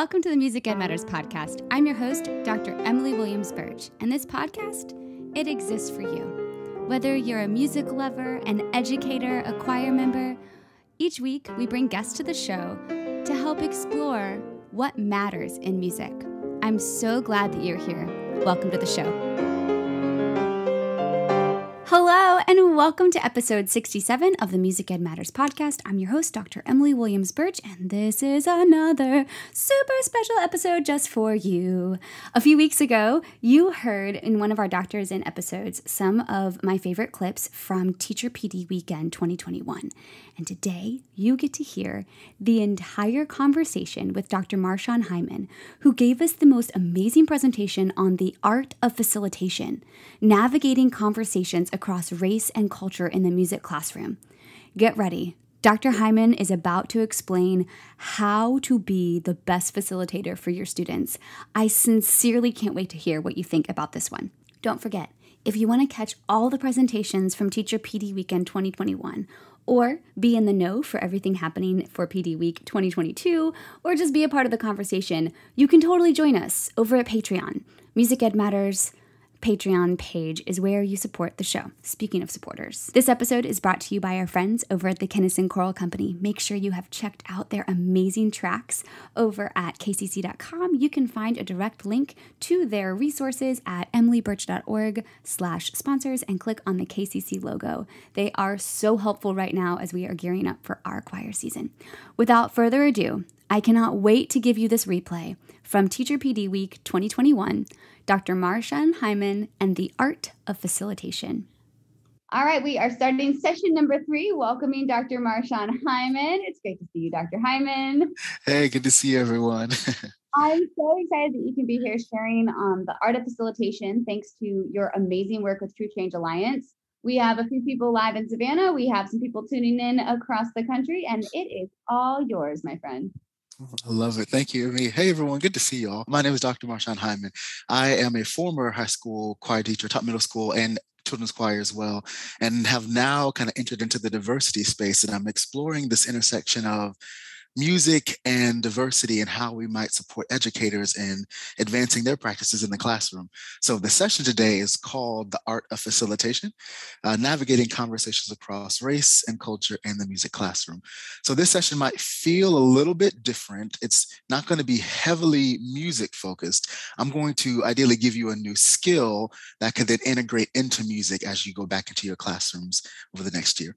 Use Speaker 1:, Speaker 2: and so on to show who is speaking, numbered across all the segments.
Speaker 1: Welcome to the Music Ed Matters podcast. I'm your host, Dr. Emily Williams Burch, and this podcast, it exists for you. Whether you're a music lover, an educator, a choir member, each week we bring guests to the show to help explore what matters in music. I'm so glad that you're here. Welcome to the show. Hello, and welcome to episode 67 of the Music Ed Matters podcast. I'm your host, Dr. Emily Williams Burch, and this is another super special episode just for you. A few weeks ago, you heard in one of our Doctors in episodes some of my favorite clips from Teacher PD Weekend 2021. And today, you get to hear the entire conversation with Dr. Marshaun Hymon, who gave us the most amazing presentation on the art of facilitation, navigating conversations across race and culture in the music classroom. Get ready. Dr. Hymon is about to explain how to be the best facilitator for your students. I sincerely can't wait to hear what you think about this one. Don't forget, if you want to catch all the presentations from Teacher PD Weekend 2021, or be in the know for everything happening for PD Week 2022, or just be a part of the conversation, you can totally join us over at Patreon. Music Ed Matters Patreon page is where you support the show. Speaking of supporters, this episode is brought to you by our friends over at the Kinnison Choral Company. Make sure you have checked out their amazing tracks over at kcc.com. You can find a direct link to their resources at emilyburch.org slash sponsors and click on the KCC logo. They are so helpful right now as we are gearing up for our choir season. Without further ado, I cannot wait to give you this replay from Teacher PD Week 2021 Dr. Marshaun Hymon, and the art of facilitation. All right, we are starting session number three, welcoming Dr. Marshaun Hymon. It's great to see you, Dr. Hymon.
Speaker 2: Hey, good to see everyone.
Speaker 1: I'm so excited that you can be here sharing um, the art of facilitation thanks to your amazing work with True Change Alliance. We have a few people live in Savannah. We have some people tuning in across the country, and it is all yours, my friend.
Speaker 2: I love it. Thank you, Hey, everyone. Good to see you all. My name is Dr. Marshaun Hymon. I am a former high school choir teacher, taught middle school and children's choir as well, and have now kind of entered into the diversity space. And I'm exploring this intersection of music and diversity and how we might support educators in advancing their practices in the classroom. So the session today is called The Art of Facilitation, uh, Navigating Conversations Across Race and Culture in the Music Classroom. So this session might feel a little bit different. It's not going to be heavily music focused. I'm going to ideally give you a new skill that could then integrate into music as you go back into your classrooms over the next year.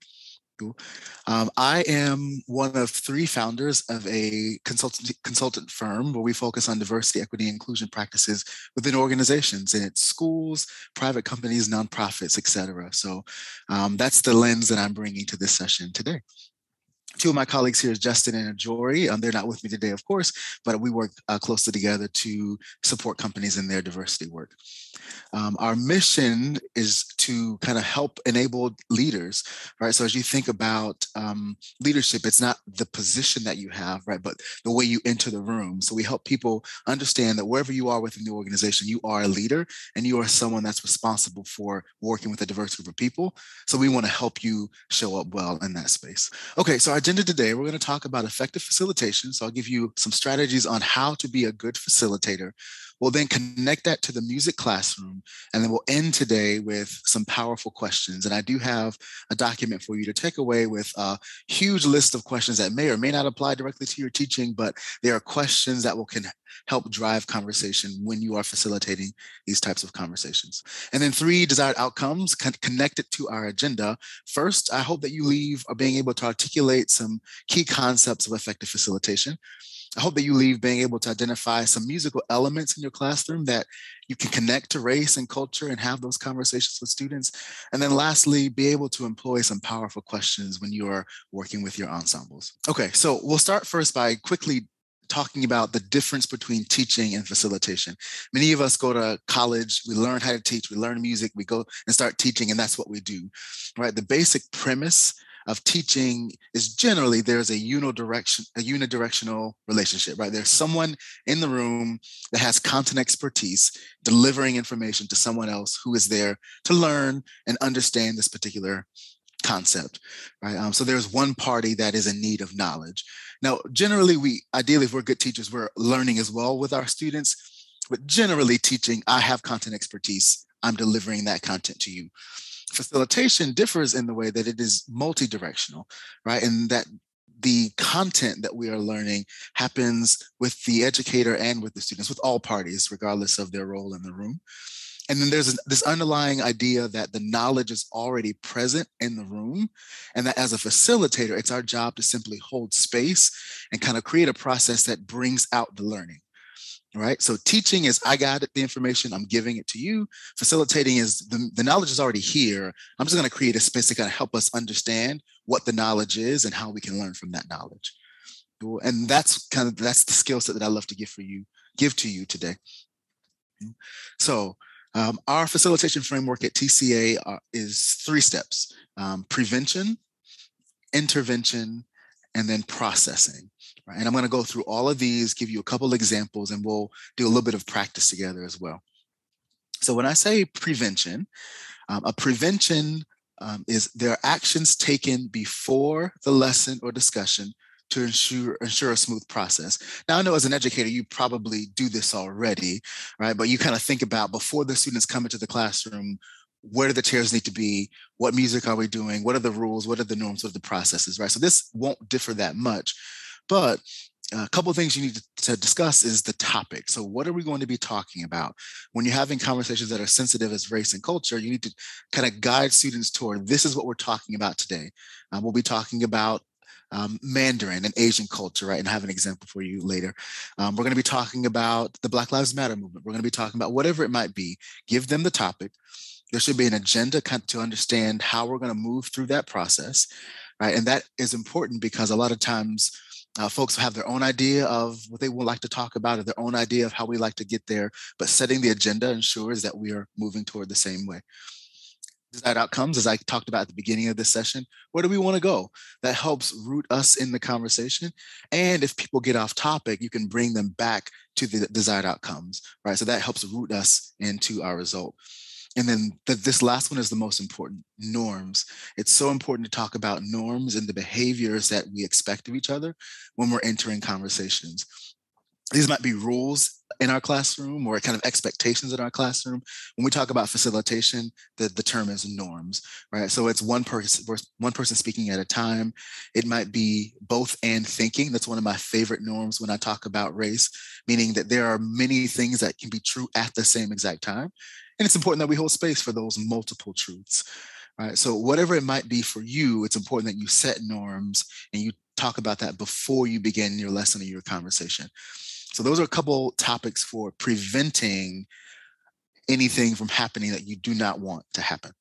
Speaker 2: Um, I am one of three founders of a consultant consultant firm where we focus on diversity, equity, inclusion practices within organizations, and it's schools, private companies, nonprofits, et cetera. So um, that's the lens that I'm bringing to this session today two of my colleagues here is Justin and Jory. Um, they're not with me today, of course, but we work uh, closely together to support companies in their diversity work. Um, our mission is to kind of help enable leaders, right? So as you think about um, leadership, it's not the position that you have, right, but the way you enter the room. So we help people understand that wherever you are within the organization, you are a leader and you are someone that's responsible for working with a diverse group of people. So we want to help you show up well in that space. Okay, so our agenda today, we're going to talk about effective facilitation. So I'll give you some strategies on how to be a good facilitator. We'll then connect that to the music classroom, and then we'll end today with some powerful questions. And I do have a document for you to take away with a huge list of questions that may or may not apply directly to your teaching, but there are questions that will can help drive conversation when you are facilitating these types of conversations. And then three desired outcomes connected to our agenda. First, I hope that you leave uh, being able to articulate some key concepts of effective facilitation. I hope that you leave being able to identify some musical elements in your classroom that you can connect to race and culture and have those conversations with students. And then lastly, be able to employ some powerful questions when you are working with your ensembles. Okay, so we'll start first by quickly talking about the difference between teaching and facilitation. Many of us go to college, we learn how to teach, we learn music, we go and start teaching, and that's what we do, right? The basic premise of teaching is generally there's a unidirection a unidirectional relationship right there's someone in the room that has content expertise delivering information to someone else who is there to learn and understand this particular concept, right? Um, so there's one party that is in need of knowledge. Now, generally, we ideally, if we're good teachers, we're learning as well with our students. But generally, teaching, I have content expertise. I'm delivering that content to you. Facilitation differs in the way that it is multi-directional, right? And that the content that we are learning happens with the educator and with the students, with all parties, regardless of their role in the room. And then there's this underlying idea that the knowledge is already present in the room, and that as a facilitator, it's our job to simply hold space and kind of create a process that brings out the learning. Right. So teaching is I got the information, I'm giving it to you. Facilitating is the, the knowledge is already here. I'm just going to create a space to kind of help us understand what the knowledge is and how we can learn from that knowledge. And that's kind of that's the skill set that I love to give for you, give to you today. So um, our facilitation framework at TCA is three steps, um, prevention, intervention, and then processing. Right? And I'm going to go through all of these, give you a couple examples, and we'll do a little bit of practice together as well. So when I say prevention, um, a prevention um, is there are actions taken before the lesson or discussion to ensure ensure a smooth process. Now I know as an educator you probably do this already, right? But you kind of think about before the students come into the classroom, where do the chairs need to be? What music are we doing? What are the rules? What are the norms? What are the processes, right? So this won't differ that much, but a couple of things you need to, discuss is the topic. So, what are we going to be talking about? When you're having conversations that are sensitive as race and culture, you need to kind of guide students toward this is what we're talking about today. Uh, we'll be talking about um, Mandarin and Asian culture, right? And I have an example for you later. Um, we're going to be talking about the Black Lives Matter movement. We're going to be talking about whatever it might be. Give them the topic. There should be an agenda kind to understand how we're going to move through that process, right? And that is important because a lot of times uh, folks have their own idea of what they would like to talk about or their own idea of how we like to get there, but setting the agenda ensures that we are moving toward the same way desired outcomes, as I talked about at the beginning of this session. Where do we want to go? That helps root us in the conversation. And if people get off topic, you can bring them back to the desired outcomes, right? So that helps root us into our result. And then the, this last one is the most important norms. It's so important to talk about norms and the behaviors that we expect of each other when we're entering conversations. These might be rules in our classroom or kind of expectations in our classroom. When we talk about facilitation, the, the term is norms, right? So it's one person one person speaking at a time. It might be both and thinking. That's one of my favorite norms when I talk about race, meaning that there are many things that can be true at the same exact time. And it's important that we hold space for those multiple truths. Right. So whatever it might be for you, it's important that you set norms and you talk about that before you begin your lesson or your conversation. So those are a couple topics for preventing anything from happening that you do not want to happen.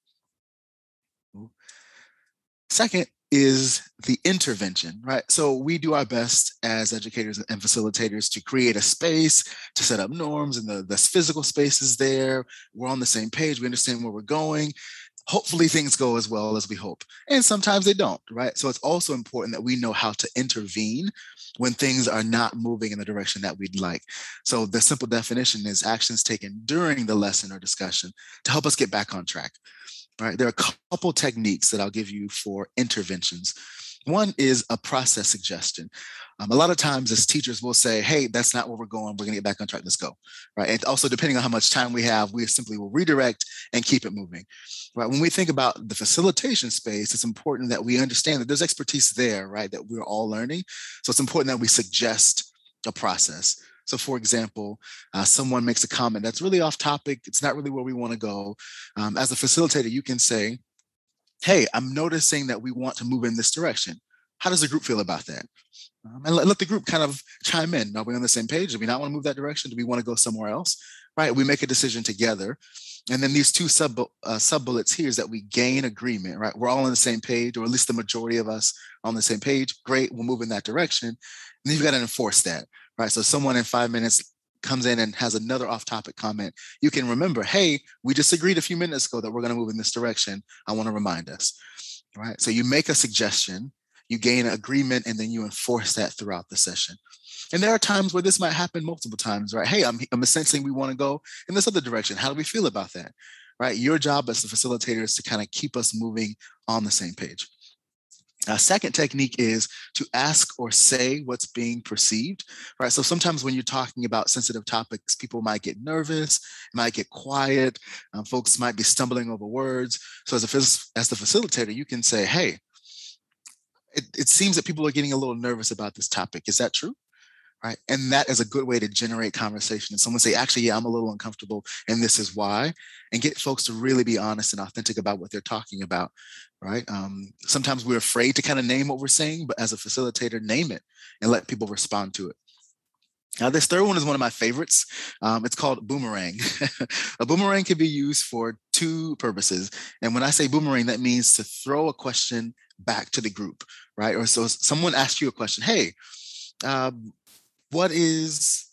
Speaker 2: Second is the intervention, right? So we do our best as educators and facilitators to create a space, to set up norms, and the, the physical space is there. We're on the same page. We understand where we're going hopefully things go as well as we hope. And sometimes they don't, right? So it's also important that we know how to intervene when things are not moving in the direction that we'd like. So the simple definition is actions taken during the lesson or discussion to help us get back on track. Right? There are a couple techniques that I'll give you for interventions. One is a process suggestion. Um, a lot of times as teachers we'll say, hey, that's not where we're going. We're going to get back on track. Let's go. Right. And also depending on how much time we have, we simply will redirect and keep it moving. Right. When we think about the facilitation space, it's important that we understand that there's expertise there, right? That we're all learning. So it's important that we suggest a process. So, for example, uh, someone makes a comment that's really off topic. It's not really where we want to go. Um, as a facilitator, you can say, Hey, I'm noticing that we want to move in this direction. How does the group feel about that? Um, and let, let, the group kind of chime in. Are we on the same page? Do we not want to move that direction? Do we want to go somewhere else? Right? We make a decision together. And then these two sub uh, sub bullets here is that we gain agreement, right? We're all on the same page, or at least the majority of us on the same page. Great, we'll move in that direction. And you've got to enforce that, right? So someone in five minutes comes in and has another off-topic comment, you can remember, hey, we just agreed a few minutes ago that we're going to move in this direction. I want to remind us, right? So you make a suggestion, you gain agreement, and then you enforce that throughout the session. And there are times where this might happen multiple times, right? Hey, I'm, I'm sensing we want to go in this other direction. How do we feel about that? right? Your job as the facilitator is to kind of keep us moving on the same page. A second technique is to ask or say what's being perceived, right? So sometimes when you're talking about sensitive topics, people might get nervous, might get quiet, um, folks might be stumbling over words. So as a as the facilitator, you can say, "Hey, it, it seems that people are getting a little nervous about this topic. Is that true?" Right? And that is a good way to generate conversation. And someone say, actually, yeah, I'm a little uncomfortable, and this is why, and get folks to really be honest and authentic about what they're talking about, right? Um, sometimes we're afraid to kind of name what we're saying, but as a facilitator, name it and let people respond to it. Now, this third one is one of my favorites. Um, it's called boomerang. a boomerang can be used for two purposes. And when I say boomerang, that means to throw a question back to the group, right? Or so someone asks you a question, hey, um, what is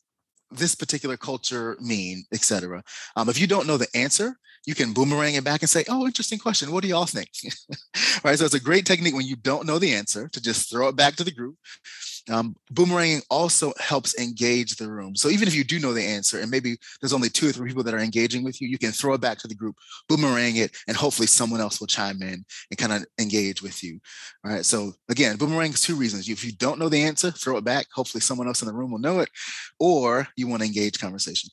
Speaker 2: this particular culture mean, etc. Um, if you don't know the answer, you can boomerang it back and say, "Oh, interesting question. What do y'all think?" right. So it's a great technique when you don't know the answer to just throw it back to the group. Um, boomeranging also helps engage the room. So even if you do know the answer, and maybe there's only two or three people that are engaging with you, you can throw it back to the group, boomerang it, and hopefully someone else will chime in and kind of engage with you. All right. So again, boomerang is two reasons. If you don't know the answer, throw it back. Hopefully someone else in the room will know it, or you want to engage conversation.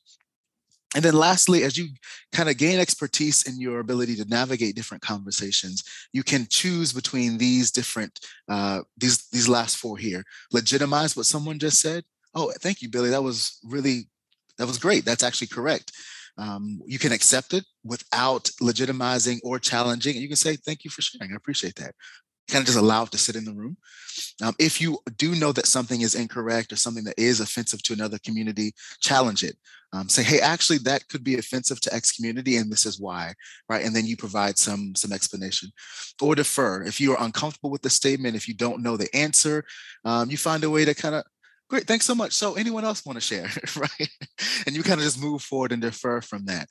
Speaker 2: And then lastly, as you kind of gain expertise in your ability to navigate different conversations, you can choose between these different, uh, these, these last four here. Legitimize what someone just said. Oh, thank you, Billy. That was really, that was great. That's actually correct. Um, you can accept it without legitimizing or challenging. And you can say, thank you for sharing. I appreciate that kind of just allow it to sit in the room. Um, if you do know that something is incorrect or something that is offensive to another community, challenge it. Um, say, hey, actually, that could be offensive to X community, and this is why, right? And then you provide some some explanation, or defer. If you are uncomfortable with the statement, if you don't know the answer, um, you find a way to kind of Great, thanks so much. So, anyone else want to share, right? And you kind of just move forward and defer from that,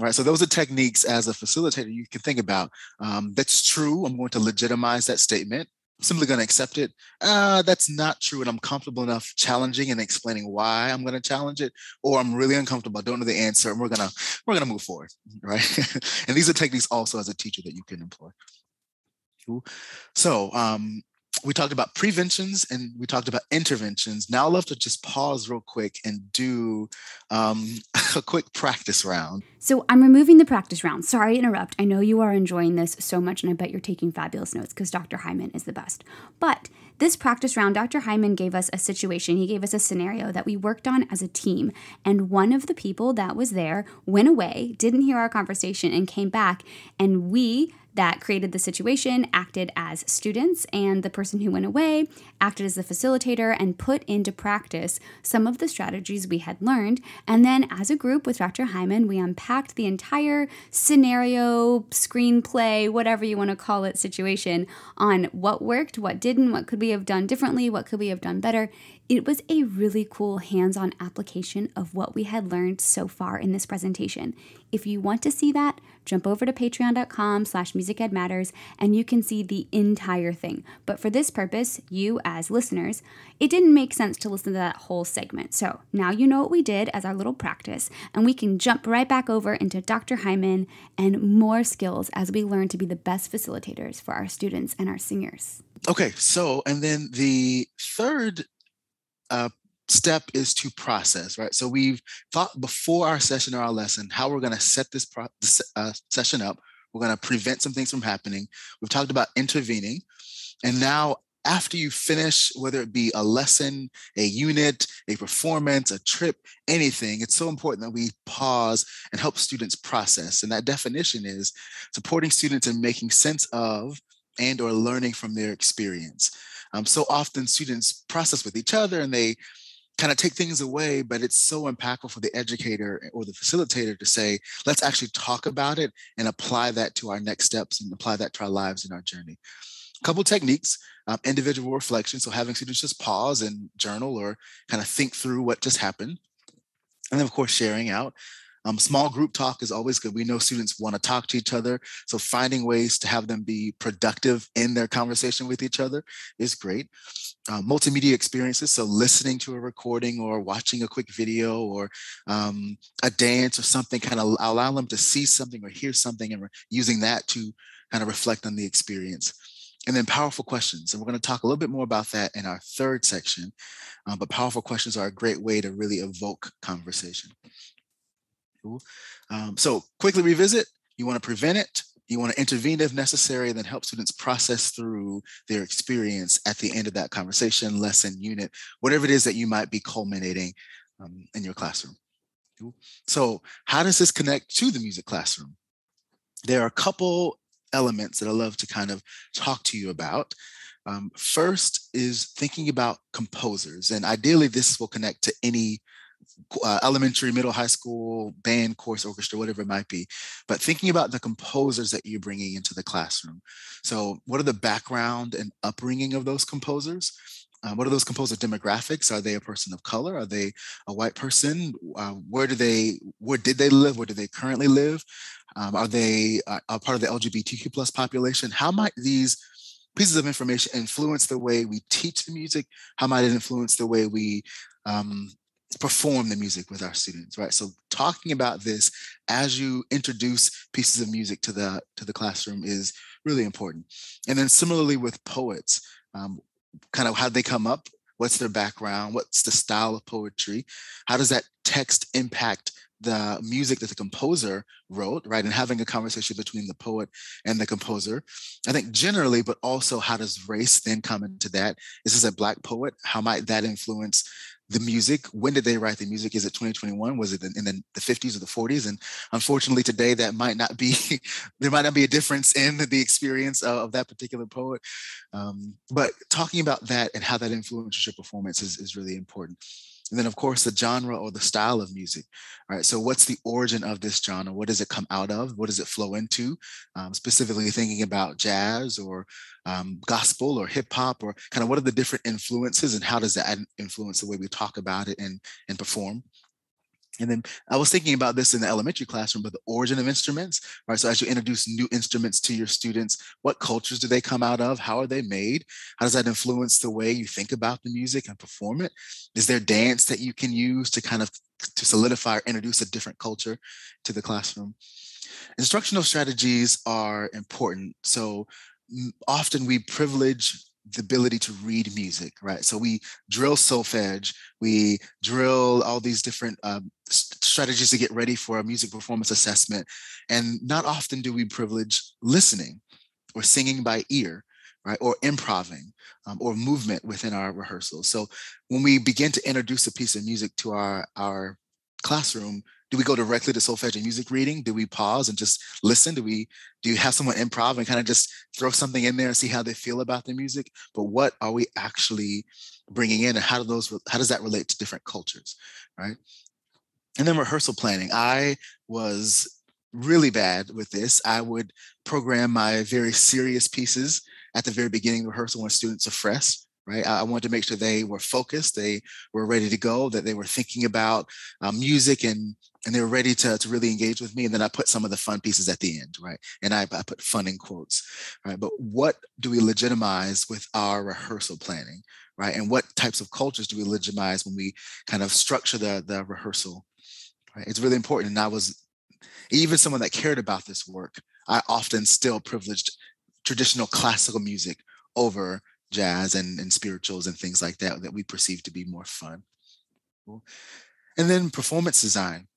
Speaker 2: right? So, those are techniques as a facilitator you can think about. Um, that's true. I'm going to legitimize that statement. I'm simply going to accept it. Uh, that's not true, and I'm comfortable enough challenging and explaining why I'm going to challenge it, or I'm really uncomfortable. I don't know the answer, and we're gonna we're gonna move forward, right? and these are techniques also as a teacher that you can employ. Cool. So, um, we talked about preventions and we talked about interventions. Now I'd love to just pause real quick and do um, a quick practice round.
Speaker 1: So I'm removing the practice round. Sorry to interrupt. I know you are enjoying this so much, and I bet you're taking fabulous notes because Dr. Hymon is the best. But this practice round, Dr. Hymon gave us a situation. He gave us a scenario that we worked on as a team. And one of the people that was there went away, didn't hear our conversation, and came back. And we that created the situation acted as students, and the person who went away acted as the facilitator and put into practice some of the strategies we had learned. And then, as a group with Dr. Hymon, we unpacked the entire scenario, screenplay, whatever you want to call it, situation on what worked, what didn't, what could we have done differently, what could we have done better. It was a really cool hands on application of what we had learned so far in this presentation. If you want to see that, jump over to patreon.com slash musicedmatters and you can see the entire thing. But for this purpose, you as listeners, it didn't make sense to listen to that whole segment. So now you know what we did as our little practice, and we can jump right back over into Dr. Hymon and more skills as we learn to be the best facilitators for our students and our singers.
Speaker 2: Okay, so and then the third uh, step is to process, right? So we've thought before our session or our lesson how we're going to set this, pro- uh, session up. We're going to prevent some things from happening. We've talked about intervening. And now, after you finish, whether it be a lesson, a unit, a performance, a trip, anything, it's so important that we pause and help students process. And that definition is supporting students in making sense of and or learning from their experience. Um, so often students process with each other and they kind of take things away, but it's so impactful for the educator or the facilitator to say, let's actually talk about it and apply that to our next steps and apply that to our lives and our journey. A couple techniques, um, individual reflection. So having students just pause and journal or kind of think through what just happened. And then of course, sharing out. Um, small group talk is always good. We know students want to talk to each other. So finding ways to have them be productive in their conversation with each other is great. Uh, multimedia experiences, so listening to a recording or watching a quick video or um, a dance or something, kind of allow them to see something or hear something and using that to kind of reflect on the experience. And then powerful questions. And we're going to talk a little bit more about that in our third section. Um, but powerful questions are a great way to really evoke conversation. Um, so quickly revisit, you want to prevent it, you want to intervene if necessary, and then help students process through their experience at the end of that conversation, lesson, unit, whatever it is that you might be culminating um, in your classroom. So how does this connect to the music classroom? There are a couple elements that I love to kind of talk to you about. Um, first is thinking about composers, and ideally this will connect to any uh, elementary, middle, high school, band, course, orchestra, whatever it might be. But thinking about the composers that you're bringing into the classroom. So, what are the background and upbringing of those composers? Uh, what are those composer demographics? Are they a person of color? Are they a white person? Uh, where do they? Where did they live? Where do they currently live? Um, are they uh, a part of the LGBTQ plus population? How might these pieces of information influence the way we teach the music? How might it influence the way we um, perform the music with our students right so talking about this as you introduce pieces of music to the to the classroom is really important and then similarly with poets um, kind of how they come up what's their background what's the style of poetry how does that text impact the music that the composer wrote, right? And having a conversation between the poet and the composer. I think generally, but also how does race then come into that? Is this a Black poet? How might that influence the music when did they write the music? Is it 2021 was it in, the, the 50s or the 40s and unfortunately today that might not be there might not be a difference in the experience of, of that particular poet. Um, but talking about that and how that influences your performance is, is really important and then, of course, the genre or the style of music. All right. So, what's the origin of this genre? What does it come out of? What does it flow into? Um, specifically, thinking about jazz or um, gospel or hip hop, or kind of what are the different influences, and how does that influence the way we talk about it and and perform? And then I was thinking about this in the elementary classroom, but the origin of instruments, right? So as you introduce new instruments to your students, what cultures do they come out of? How are they made? How does that influence the way you think about the music and perform it? Is there dance that you can use to kind of to solidify or introduce a different culture to the classroom? Instructional strategies are important. So mm, often we privilege the ability to read music, right? So we drill solfege, we drill all these different um, strategies to get ready for a music performance assessment. And not often do we privilege listening or singing by ear, right? Or improving um, or movement within our rehearsals. So when we begin to introduce a piece of music to our, our classroom, do we go directly to solfege music reading? Do we pause and just listen? Do we do you have someone improv and kind of just throw something in there and see how they feel about the music? But what are we actually bringing in, and how do those how does that relate to different cultures, right? And then rehearsal planning. I was really bad with this. I would program my very serious pieces at the very beginning of rehearsal when students are fresh right? I wanted to make sure they were focused, they were ready to go, that they were thinking about um, music and and they were ready to, to really engage with me. And then I put some of the fun pieces at the end, right? And I, I put fun in quotes, right? But what do we legitimize with our rehearsal planning, right? And what types of cultures do we legitimize when we kind of structure the, the rehearsal, right? It's really important. And I was, even someone that cared about this work, I often still privileged traditional classical music over jazz and, and spirituals and things like that that we perceive to be more fun. And then performance design.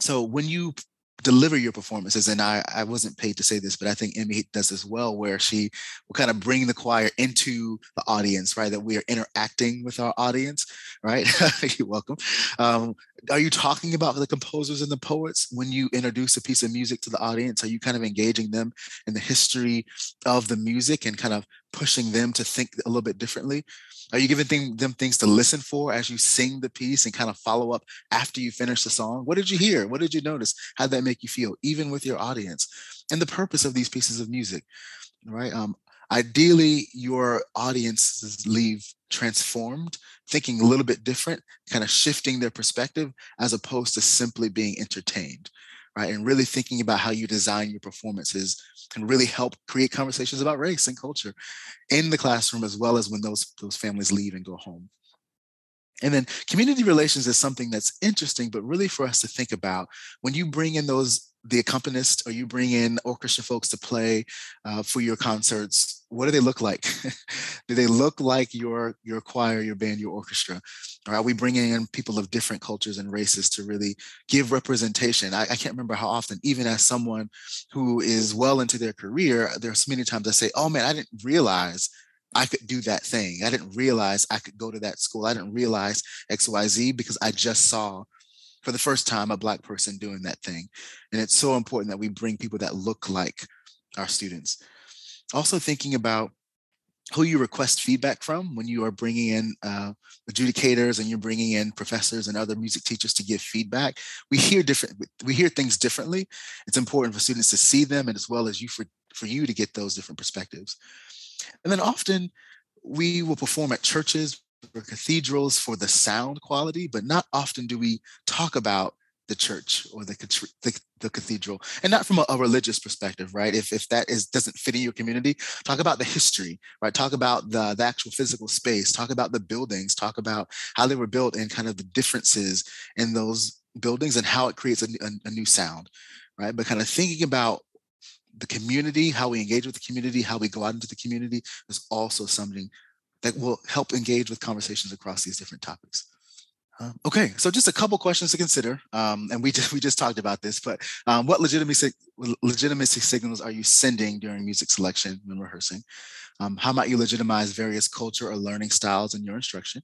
Speaker 2: So when you deliver your performances and I, I wasn't paid to say this but i think emmy does as well where she will kind of bring the choir into the audience right that we are interacting with our audience right you're welcome um, are you talking about the composers and the poets when you introduce a piece of music to the audience are you kind of engaging them in the history of the music and kind of pushing them to think a little bit differently are you giving them things to listen for as you sing the piece and kind of follow up after you finish the song? What did you hear? What did you notice? How did that make you feel, even with your audience? And the purpose of these pieces of music, right? Um, Ideally, your audiences leave transformed, thinking a little bit different, kind of shifting their perspective as opposed to simply being entertained, right? And really thinking about how you design your performances can really help create conversations about race and culture in the classroom as well as when those, those families leave and go home. And then community relations is something that's interesting, but really for us to think about when you bring in those the accompanists or you bring in orchestra folks to play uh, for your concerts what do they look like do they look like your your choir your band your orchestra or are we bringing in people of different cultures and races to really give representation I, I can't remember how often even as someone who is well into their career there's many times i say oh man i didn't realize I could do that thing. I didn't realize I could go to that school. I didn't realize XYZ because I just saw for the first time a Black person doing that thing. And it's so important that we bring people that look like our students. Also, thinking about who you request feedback from when you are bringing in uh, adjudicators and you're bringing in professors and other music teachers to give feedback. We hear different we hear things differently. It's important for students to see them and as well as you for for you to get those different perspectives. And then often we will perform at churches or cathedrals for the sound quality, but not often do we talk about the church or the, the, the cathedral and not from a, a, religious perspective right? If, if that is doesn't fit in your community talk about the history right? Talk about the, the actual physical space talk about the buildings talk about how they were built and kind of the differences in those buildings and how it creates a, a, a new sound right? But kind of thinking about the community, how we engage with the community, how we go out into the community is also something that will help engage with conversations across these different topics. Uh, okay, so just a couple questions to consider, um, and we just we just talked about this, but um, what legitimacy legitimacy signals are you sending during music selection when rehearsing? Um, how might you legitimize various culture or learning styles in your instruction?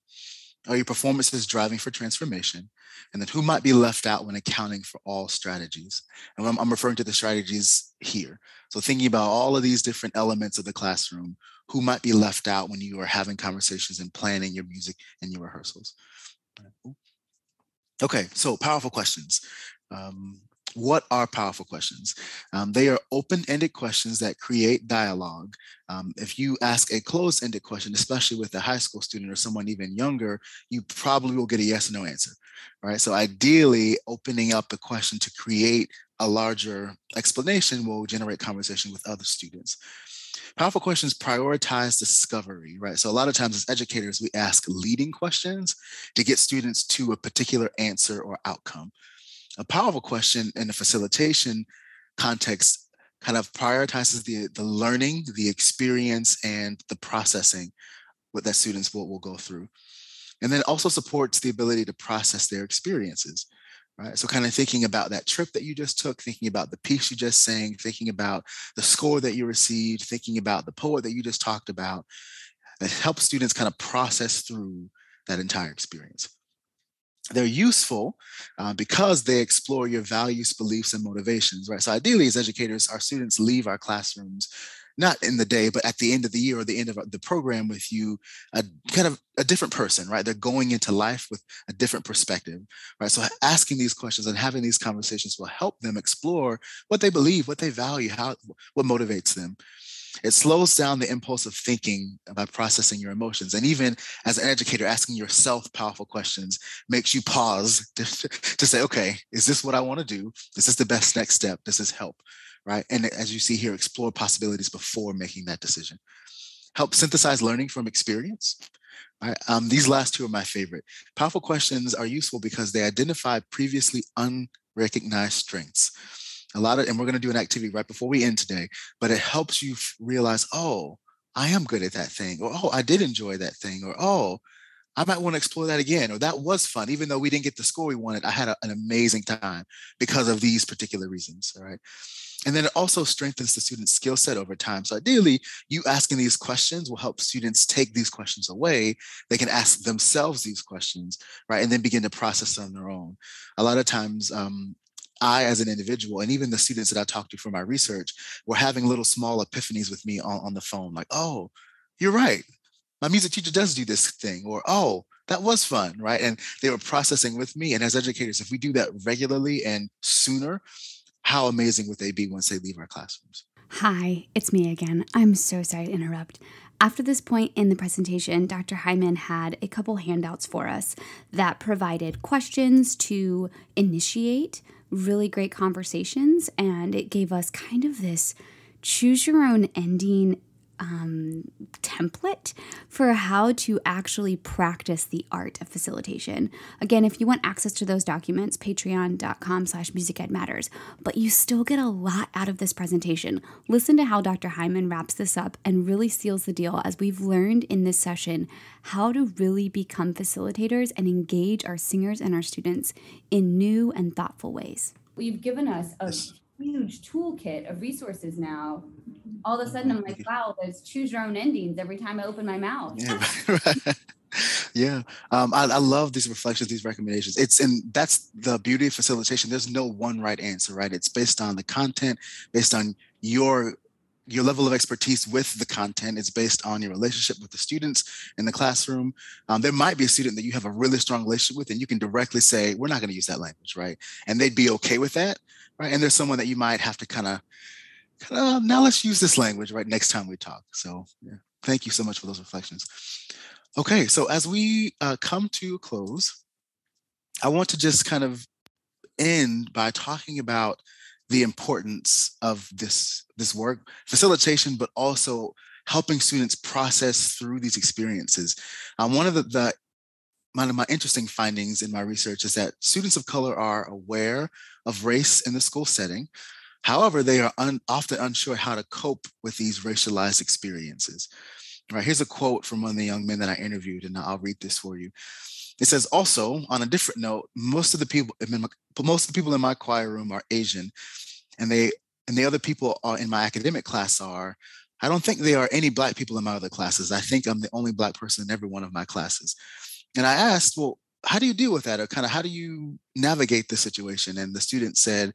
Speaker 2: Are your performances driving for transformation? And then who might be left out when accounting for all strategies? And I'm, I'm referring to the strategies here. So thinking about all of these different elements of the classroom, who might be left out when you are having conversations and planning your music and your rehearsals? Okay, so powerful questions. Um, what are powerful questions? Um, they are open-ended questions that create dialogue. Um, if you ask a closed-ended question, especially with a high school student or someone even younger, you probably will get a yes or no answer, right? So ideally, opening up the question to create a larger explanation will generate conversation with other students. Powerful questions prioritize discovery, right? So a lot of times as educators, we ask leading questions to get students to a particular answer or outcome a powerful question in the facilitation context kind of prioritizes the, the learning, the experience, and the processing that students will, will go through. And then also supports the ability to process their experiences, right? So kind of thinking about that trip that you just took, thinking about the piece you just sang, thinking about the score that you received, thinking about the poet that you just talked about, that helps students kind of process through that entire experience. They're useful uh, because they explore your values, beliefs, and motivations, right? So ideally, as educators, our students leave our classrooms not in the day, but at the end of the year or the end of uh, the program with you, a kind of a different person, right? They're going into life with a different perspective, right? So asking these questions and having these conversations will help them explore what they believe, what they value, how what motivates them. It slows down the impulse of thinking by processing your emotions. And even as an educator, asking yourself powerful questions makes you pause to, to say, okay, is this what I want to do? Is this the best next step? Does this help? Right. And as you see here, explore possibilities before making that decision. Help synthesize learning from experience. Right? Um, these last two are my favorite. Powerful questions are useful because they identify previously unrecognized strengths a lot of and we're going to do an activity right before we end today but it helps you realize oh i am good at that thing or oh i did enjoy that thing or oh i might want to explore that again or that was fun even though we didn't get the score we wanted i had a, an amazing time because of these particular reasons all right and then it also strengthens the student's skill set over time. So ideally, you asking these questions will help students take these questions away. They can ask themselves these questions, right? And then begin to process on their own. A lot of times, um, I, as an individual, and even the students that I talked to for my research, were having little small epiphanies with me on, on the phone, like, oh, you're right. My music teacher does do this thing, or oh, that was fun, right? And they were processing with me. And as educators, if we do that regularly and sooner, how amazing would they be once they leave our classrooms?
Speaker 1: Hi, it's me again. I'm so sorry to interrupt. After this point in the presentation, Dr. Hymon had a couple handouts for us that provided questions to initiate really great conversations, and it gave us kind of this choose your own ending um, template for how to actually practice the art of facilitation. Again, if you want access to those documents, patreon.com slash musicedmatters. But you still get a lot out of this presentation. Listen to how Dr. Hymon wraps this up and really seals the deal as we've learned in this session how to really become facilitators and engage our singers and our students in new and thoughtful ways. You've given us a huge toolkit of resources now all of a sudden I'm like, wow, there's choose your own endings every time I open my mouth.
Speaker 2: Yeah. yeah. Um, I, I, love these reflections, these recommendations. It's and that's the beauty of facilitation. There's no one right answer, right? It's based on the content, based on your your level of expertise with the content is based on your relationship with the students in the classroom um, there might be a student that you have a really strong relationship with and you can directly say we're not going to use that language right and they'd be okay with that right and there's someone that you might have to kind of uh, now let's use this language right next time we talk. So yeah, thank you so much for those reflections. Okay, so as we uh, come to a close, I want to just kind of end by talking about the importance of this this work facilitation, but also helping students process through these experiences. Um, one of the, the one of my interesting findings in my research is that students of color are aware of race in the school setting, However, they are un, often unsure how to cope with these racialized experiences. Right, here's a quote from one of the young men that I interviewed, and I'll read this for you. It says, also, on a different note, most of the people, most of the people in my choir room are Asian, and they and the other people are in my academic class are. I don't think there are any black people in my other classes. I think I'm the only black person in every one of my classes. And I asked, well, how do you deal with that, or kind of how do you navigate the situation? And the student said,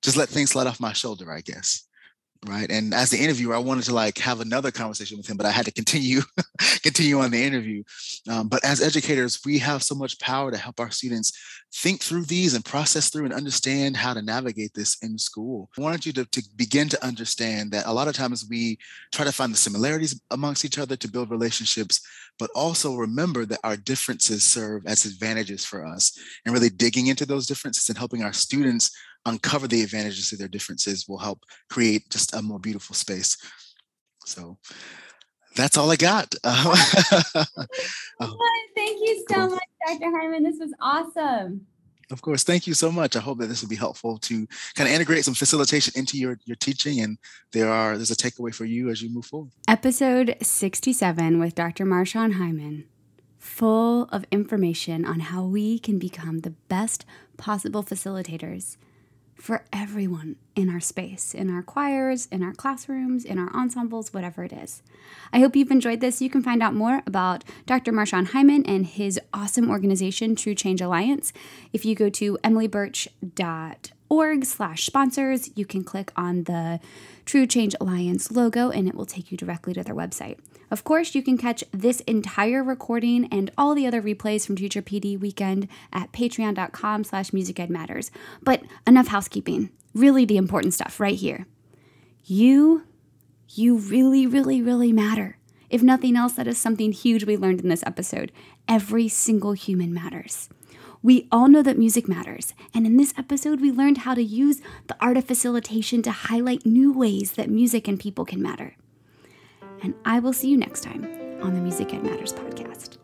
Speaker 2: just let things slide off my shoulder, I guess. Right. And as the interviewer, I wanted to like have another conversation with him, but I had to continue, continue on the interview. Um, but as educators, we have so much power to help our students think through these and process through and understand how to navigate this in school. I wanted you to, to begin to understand that a lot of times we try to find the similarities amongst each other to build relationships, but also remember that our differences serve as advantages for us and really digging into those differences and helping our students uncover the advantages of their differences will help create just a more beautiful space. So that's all I got.
Speaker 1: oh, Thank you so cool. much, Dr. Hymon. This was awesome.
Speaker 2: Of course. Thank you so much. I hope that this will be helpful to kind of integrate some facilitation into your, your teaching and there are there's a takeaway for you as you move forward.
Speaker 1: Episode 67 with Dr. Marshaun Hymon, full of information on how we can become the best possible facilitators for everyone in our space, in our choirs, in our classrooms, in our ensembles, whatever it is. I hope you've enjoyed this. You can find out more about Dr. Marshaun Hymon and his awesome organization, True Change Alliance, if you go to emilyburch.org slash sponsors. You can click on the True Change Alliance logo and it will take you directly to their website. Of course, you can catch this entire recording and all the other replays from Teacher PD Weekend at patreon.com slash musicedmatters. But enough housekeeping. Really the important stuff right here. You, you really, really, really matter. If nothing else, that is something huge we learned in this episode. Every single human matters. We all know that music matters, and in this episode, we learned how to use the art of facilitation to highlight new ways that music and people can matter and I will see you next time on the Music Ed Matters podcast.